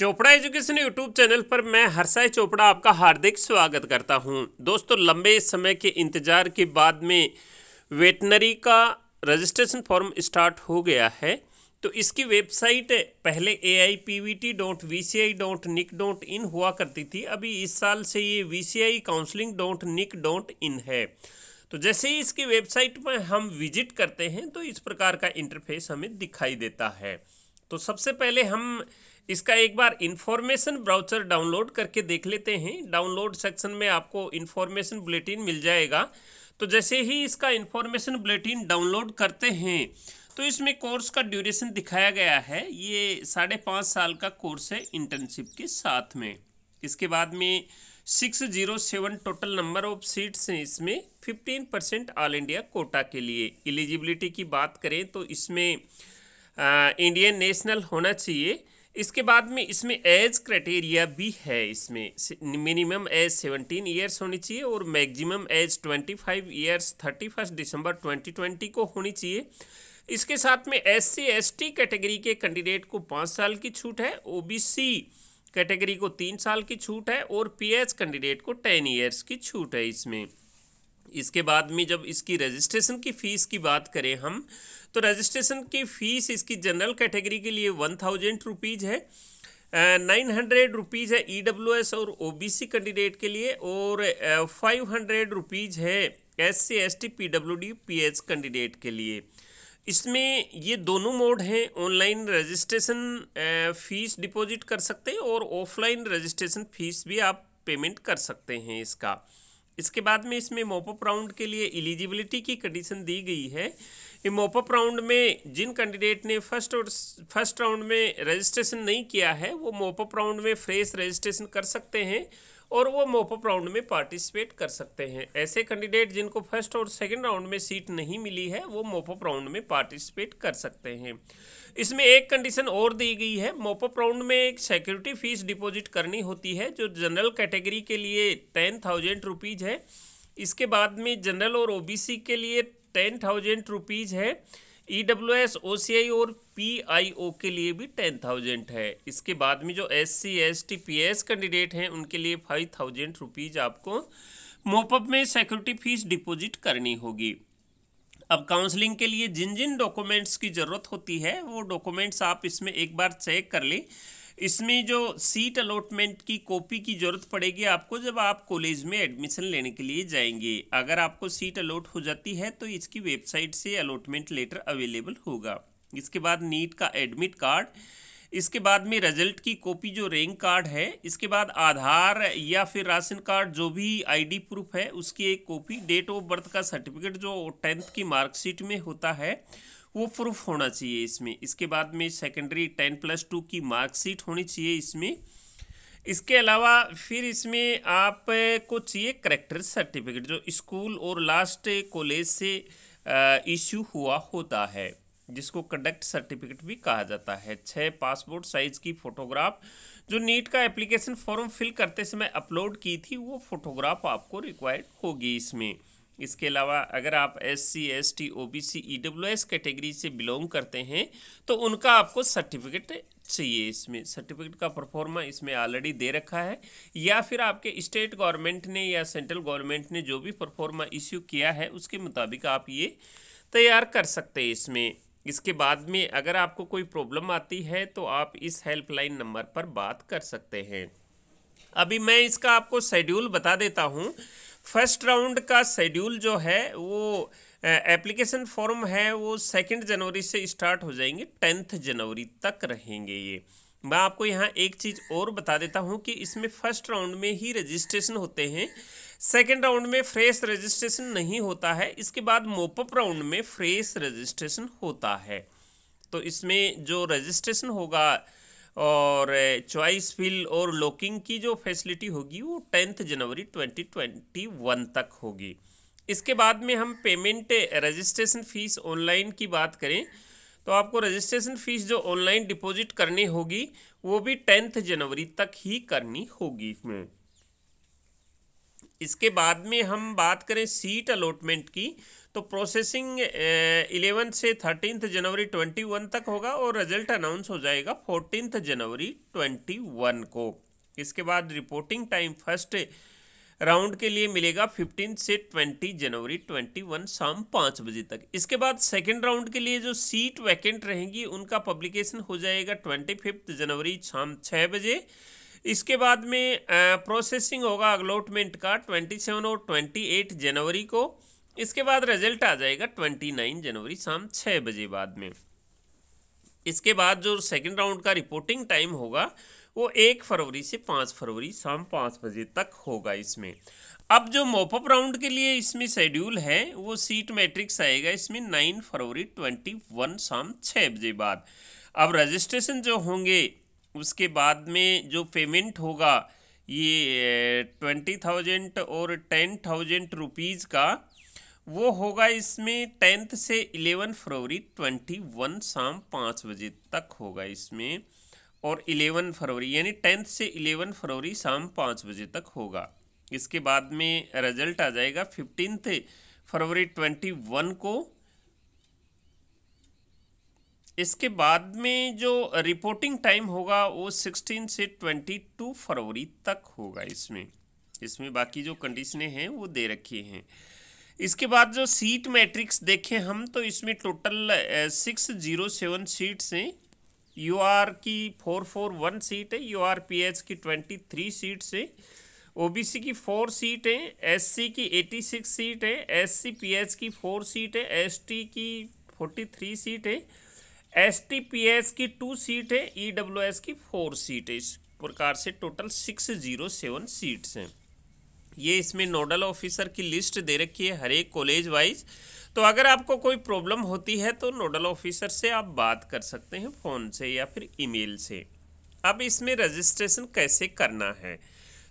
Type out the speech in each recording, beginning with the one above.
Chopra education YouTube channel पर मैं हर्षाय चोपड़ा आपका हार्दिक स्वागत करता हूँ। दोस्तों, लंबे समय के इंतज़ार के बाद में वेटनरी का रजिस्ट्रेशन फॉर्म स्टार्ट हो गया है। तो इसकी वेबसाइट पहले A I P V T dot V C I dot nic dot in हुआ करती थी। अभी इस साल से ये V C I counselling dot nic dot in है। तो जैसे ही इसकी वेबसाइट पर हम विज़िट करते हैं तो इस प्रकार का इंटरफेस हमें दिखाई देता है। तो सबसे पहले हम इसका एक बार इंफॉर्मेशन ब्राउचर डाउनलोड करके देख लेते हैं। डाउनलोड सेक्शन में आपको इन्फॉर्मेशन बुलेटिन मिल जाएगा। तो जैसे ही इसका इन्फॉर्मेशन बुलेटिन डाउनलोड करते हैं तो इसमें कोर्स का ड्यूरेशन दिखाया गया है। ये साढ़े पाँच साल का कोर्स है इंटर्नशिप के साथ में। इसके बाद में six zero seven total number of seats हैं इसमें। Fifteen percent all India quota के लिए। एलिजिबिलिटी की बात करें तो इसमें इंडियन नेशनल होना चाहिए। इसके बाद में इसमें एज क्राइटेरिया भी है इसमें। मिनिमम एज सेवनटीन ईयर्स होनी चाहिए और maximum age twenty five years thirty first दिसंबर ट्वेंटी ट्वेंटी को होनी चाहिए। इसके साथ में S C S T category के कैंडिडेट को पाँच साल की छूट है ओ बी सी कैटेगरी को तीन साल की छूट है और पी एच कैंडिडेट को टेन ईयर्स की छूट है इसमें। इसके बाद में जब इसकी रजिस्ट्रेशन की फ़ीस की बात करें हम तो रजिस्ट्रेशन की फ़ीस इसकी जनरल कैटेगरी के लिए वन थाउज़ेंड रुपीज़ है नाइन हंड्रेड रुपीज़ है ई डब्ल्यू एस और ओ बी सी कैंडिडेट के लिए और फाइव हंड्रेड रुपीज़ है S C S T P W D P H candidate के लिए। इसमें ये दोनों मोड हैं ऑनलाइन रजिस्ट्रेशन फ़ीस डिपॉजिट कर सकते हैं और ऑफलाइन रजिस्ट्रेशन फ़ीस भी आप पेमेंट कर सकते हैं इसका। इसके बाद में इसमें मोपअप राउंड के लिए एलिजिबिलिटी की कंडीशन दी गई है। मोपअप राउंड में जिन कैंडिडेट ने फ़र्स्ट और फ़र्स्ट राउंड में रजिस्ट्रेशन नहीं किया है, वो मोपअप राउंड में फ्रेश रजिस्ट्रेशन कर सकते हैं। और वो मोपअप राउंड में पार्टिसिपेट कर सकते हैं। ऐसे कैंडिडेट जिनको फ़र्स्ट और सेकंड राउंड में सीट नहीं मिली है, वो मोपअप राउंड में पार्टिसिपेट कर सकते हैं। इसमें एक कंडीशन और दी गई है, मोपअप राउंड में एक सिक्योरिटी फ़ीस डिपॉजिट करनी होती है, जो जनरल कैटेगरी के लिए टेन थाउज़ेंड रुपीज़ है। इसके बाद में जनरल और ओबीसी के लिए टेन थाउज़ेंड रुपीज़ है। ई डब्ल्यू एस ओ सी आई और पी आई ओ के लिए भी टेन थाउज़ेंड है। इसके बाद में जो S C S T P S candidate हैं, उनके लिए फाइव थाउज़ेंड रुपीज़ आपको मोपअप में सिक्योरिटी फ़ीस डिपॉजिट करनी होगी। अब काउंसलिंग के लिए जिन जिन डॉक्यूमेंट्स की ज़रूरत होती है, वो डॉक्यूमेंट्स आप इसमें एक बार चेक कर लें। इसमें जो सीट अलॉटमेंट की कॉपी की ज़रूरत पड़ेगी आपको जब आप कॉलेज में एडमिशन लेने के लिए जाएँगे। अगर आपको सीट अलॉट हो जाती है तो इसकी वेबसाइट से अलॉटमेंट लेटर अवेलेबल होगा। इसके बाद नीट का एडमिट कार्ड इसके बाद में रिज़ल्ट की कॉपी जो रैंक कार्ड है, इसके बाद आधार या फिर राशन कार्ड जो भी आईडी प्रूफ है, उसकी एक कॉपी डेट ऑफ़ बर्थ का सर्टिफिकेट जो टेंथ की मार्कशीट में होता है वो प्रूफ होना चाहिए इसमें। इसके बाद में सेकेंडरी टेन प्लस टू की मार्कशीट होनी चाहिए इसमें। इसके अलावा फिर इसमें आप को चाहिए करेक्टर सर्टिफिकेट जो स्कूल और लास्ट कॉलेज से इश्यू हुआ होता है, जिसको कंडक्ट सर्टिफिकेट भी कहा जाता है। छः पासपोर्ट साइज़ की फ़ोटोग्राफ जो नीट का एप्लीकेशन फॉर्म फिल करते समय अपलोड की थी, वो फ़ोटोग्राफ आपको रिक्वायर्ड होगी इसमें। इसके अलावा अगर आप S C S T O B C E W S category से बिलोंग करते हैं तो उनका आपको सर्टिफिकेट चाहिए इसमें। सर्टिफिकेट का परफॉर्मा इसमें ऑलरेडी दे रखा है। या फिर आपके स्टेट गवर्नमेंट ने या सेंट्रल गवर्नमेंट ने जो भी परफॉर्मा इश्यू किया है, उसके मुताबिक आप ये तैयार कर सकते हैं इसमें। इसके बाद में अगर आपको कोई प्रॉब्लम आती है तो आप इस हेल्पलाइन नंबर पर बात कर सकते हैं। अभी मैं इसका आपको शेड्यूल बता देता हूँ। फ़र्स्ट राउंड का शेड्यूल जो है, वो एप्लीकेशन फॉर्म है, वो सेकेंड जनवरी से स्टार्ट हो जाएँगे टेंथ जनवरी तक रहेंगे ये। मैं आपको यहाँ एक चीज़ और बता देता हूँ कि इसमें फ़र्स्ट राउंड में ही रजिस्ट्रेशन होते हैं। सेकेंड राउंड में फ्रेश रजिस्ट्रेशन नहीं होता है, इसके बाद मोपअप राउंड में फ्रेश रजिस्ट्रेशन होता है। तो इसमें जो रजिस्ट्रेशन होगा और चॉइस फिल और लॉकिंग की जो फैसिलिटी होगी वो टेंथ जनवरी 2021 तक होगी। इसके बाद में हम पेमेंट रजिस्ट्रेशन फ़ीस ऑनलाइन की बात करें तो आपको रजिस्ट्रेशन फ़ीस जो ऑनलाइन डिपॉजिट करनी होगी, वो भी टेंथ जनवरी तक ही करनी होगी इसमें। इसके बाद में हम बात करें सीट अलॉटमेंट की तो प्रोसेसिंग इलेवन से थर्टीनथ जनवरी ट्वेंटी वन तक होगा और रिज़ल्ट अनाउंस हो जाएगा फोर्टीनथ जनवरी ट्वेंटी वन को। इसके बाद रिपोर्टिंग टाइम फ़र्स्ट राउंड के लिए मिलेगा फिफ्टीन से ट्वेंटी जनवरी ट्वेंटी वन शाम पाँच बजे तक। इसके बाद सेकेंड राउंड के लिए जो सीट वैकेंट रहेंगी, उनका पब्लिकेशन हो जाएगा ट्वेंटी फिफ्थ जनवरी शाम छः बजे। इसके बाद में प्रोसेसिंग होगा अगलोटमेंट का ट्वेंटी सेवन और ट्वेंटी एट जनवरी को। इसके बाद रिज़ल्ट आ जाएगा ट्वेंटी नाइन जनवरी शाम छः बजे बाद में। इसके बाद जो सेकेंड राउंड का रिपोर्टिंग टाइम होगा, वो एक फरवरी से पाँच फरवरी शाम पाँच बजे तक होगा इसमें। अब जो मोपअप राउंड के लिए इसमें शेड्यूल है, वो सीट मैट्रिक्स आएगा इसमें नाइन फरवरी ट्वेंटी वन शाम छः बजे बाद। अब रजिस्ट्रेशन जो होंगे, उसके बाद में जो पेमेंट होगा, ये ट्वेंटी थाउज़ेंड और टेन थाउज़ेंड रुपीज़ का वो होगा इसमें टेंथ से इलेवन फरवरी ट्वेंटी वन शाम पाँच बजे तक होगा इसमें। और इलेवन फरवरी, यानी टेंथ से इलेवन फरवरी शाम पाँच बजे तक होगा। इसके बाद में रिज़ल्ट आ जाएगा फिफ्टीनथ फरवरी ट्वेंटी वन को। इसके बाद में जो रिपोर्टिंग टाइम होगा वो सिक्सटीन से ट्वेंटी टू फरवरी तक होगा इसमें। इसमें बाकी जो कंडीशनें हैं वो दे रखी हैं। इसके बाद जो सीट मैट्रिक्स देखें हम तो इसमें total six zero seven seats हैं। यू आर की फोर फोर वन सीट है यू आर पी एच की ट्वेंटी थ्री सीट्स है। ओ बी सी की फोर सीट है एस सी की एटी सिक्स सीट है एस सी पी एच की फोर सीट है एस टी की फोर्टी थ्री सीट है एस टी पी एस की टू सीट है ई डब्ल्यू एस की फोर सीट है। इस प्रकार से total six zero seven seats हैं। ये इसमें नोडल ऑफिसर की लिस्ट दे रखी है हर एक कॉलेज वाइज। तो अगर आपको कोई प्रॉब्लम होती है तो नोडल ऑफिसर से आप बात कर सकते हैं फ़ोन से या फिर ईमेल से। अब इसमें रजिस्ट्रेशन कैसे करना है?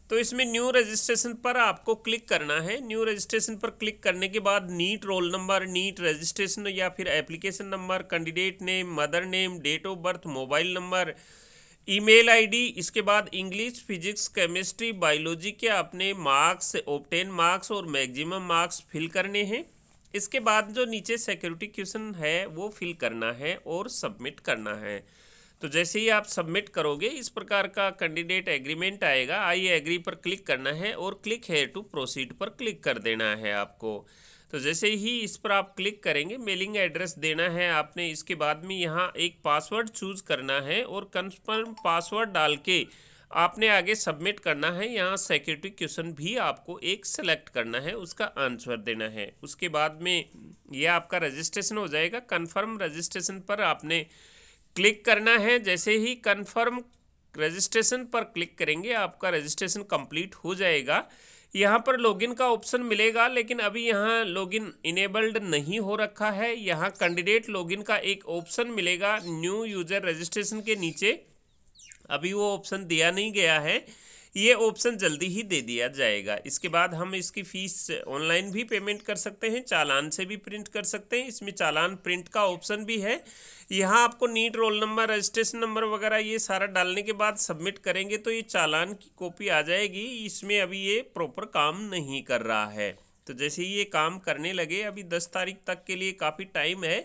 तो इसमें न्यू रजिस्ट्रेशन पर आपको क्लिक करना है। न्यू रजिस्ट्रेशन पर क्लिक करने के बाद NEET roll number, NEET registration या फिर application number, candidate name, mother name, date of birth, mobile number email ID, इसके बाद इंग्लिश, फिजिक्स, केमिस्ट्री, बायोलॉजी के अपने मार्क्स ओपटेन मार्क्स और मैक्सिमम मार्क्स फिल करने हैं। इसके बाद जो नीचे सिक्योरिटी क्वेश्चन है, वो फिल करना है और सबमिट करना है। तो जैसे ही आप सबमिट करोगे, इस प्रकार का कैंडिडेट एग्रीमेंट आएगा। आई एग्री पर क्लिक करना है और क्लिक हेयर टू प्रोसीड पर क्लिक कर देना है आपको। तो जैसे ही इस पर आप क्लिक करेंगे मेलिंग एड्रेस देना है आपने, इसके बाद में यहाँ एक पासवर्ड चूज़ करना है और कन्फर्म पासवर्ड डाल के आपने आगे सबमिट करना है। यहाँ सिक्योरिटी क्वेश्चन भी आपको एक सेलेक्ट करना है, उसका आंसर देना है। उसके बाद में यह आपका रजिस्ट्रेशन हो जाएगा। कन्फर्म रजिस्ट्रेशन पर आपने क्लिक करना है। जैसे ही कन्फर्म रजिस्ट्रेशन पर क्लिक करेंगे, आपका रजिस्ट्रेशन कंप्लीट हो जाएगा। यहाँ पर लॉगिन का ऑप्शन मिलेगा, लेकिन अभी यहाँ लॉगिन इनेबल्ड नहीं हो रखा है। यहाँ कैंडिडेट लॉगिन का एक ऑप्शन मिलेगा न्यू यूज़र रजिस्ट्रेशन के नीचे। अभी वो ऑप्शन दिया नहीं गया है। ये ऑप्शन जल्दी ही दे दिया जाएगा। इसके बाद हम इसकी फ़ीस ऑनलाइन भी पेमेंट कर सकते हैं, चालान से भी प्रिंट कर सकते हैं। इसमें चालान प्रिंट का ऑप्शन भी है। यहाँ आपको NEET roll number registration number वगैरह ये सारा डालने के बाद सबमिट करेंगे तो ये चालान की कॉपी आ जाएगी। इसमें अभी ये प्रॉपर काम नहीं कर रहा है। तो जैसे ही ये काम करने लगे, अभी दस तारीख तक के लिए काफ़ी टाइम है,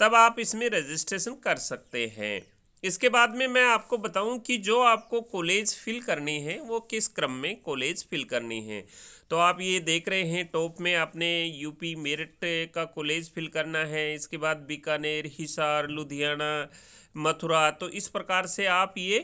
तब आप इसमें रजिस्ट्रेशन कर सकते हैं। इसके बाद में मैं आपको बताऊँ कि जो आपको कॉलेज फिल करनी है, वो किस क्रम में कॉलेज फिल करनी है। तो आप ये देख रहे हैं, टॉप में आपने यूपी मेरिट का कॉलेज फिल करना है, इसके बाद बीकानेर, हिसार, लुधियाना, मथुरा तो इस प्रकार से आप ये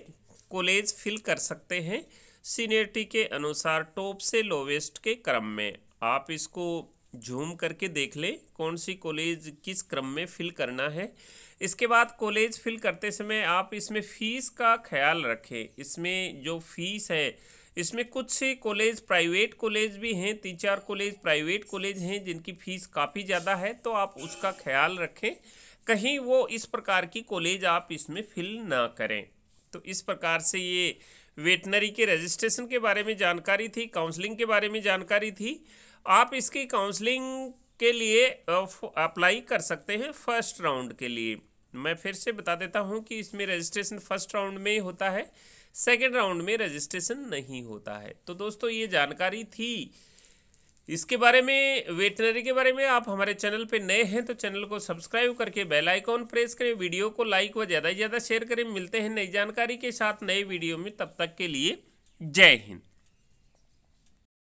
कॉलेज फिल कर सकते हैं। सीनियरिटी के अनुसार टॉप से लोवेस्ट के क्रम में। आप इसको झूम करके देख लें कौन सी कॉलेज किस क्रम में फिल करना है। इसके बाद कॉलेज फिल करते समय आप इसमें फ़ीस का ख्याल रखें। इसमें जो फ़ीस है, इसमें कुछ से कॉलेज प्राइवेट कॉलेज भी हैं, तीन चार कॉलेज प्राइवेट कॉलेज हैं जिनकी फ़ीस काफ़ी ज़्यादा है तो आप उसका ख्याल रखें। कहीं वो इस प्रकार की कॉलेज आप इसमें फिल ना करें। तो इस प्रकार से ये वेटनरी के रजिस्ट्रेशन के बारे में जानकारी थी काउंसलिंग के बारे में जानकारी थी। आप इसकी काउंसलिंग के लिए अप्लाई कर सकते हैं फ़र्स्ट राउंड के लिए। मैं फिर से बता देता हूँ कि इसमें रजिस्ट्रेशन फ़र्स्ट राउंड में ही होता है सेकेंड राउंड में रजिस्ट्रेशन नहीं होता है। तो दोस्तों, ये जानकारी थी। इसके बारे में वेटनरी के बारे में आप हमारे चैनल पे नए हैं तो चैनल को सब्सक्राइब करके बेल आइकॉन प्रेस करें वीडियो को लाइक व ज़्यादा से ज़्यादा शेयर करें। मिलते हैं नई जानकारी के साथ नए वीडियो में, तब तक के लिए जय हिंद।